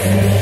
Amen.